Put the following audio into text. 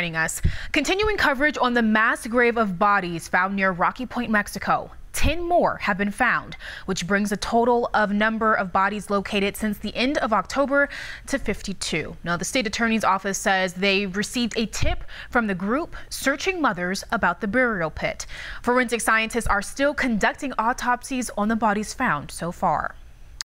Joining us, continuing coverage on the mass grave of bodies found near Rocky Point, Mexico. 10 more have been found, which brings a total of number of bodies located since the end of October to 52. Now, the state attorney's office says they received a tip from the group searching mothers about the burial pit. Forensic scientists are still conducting autopsies on the bodies found so far.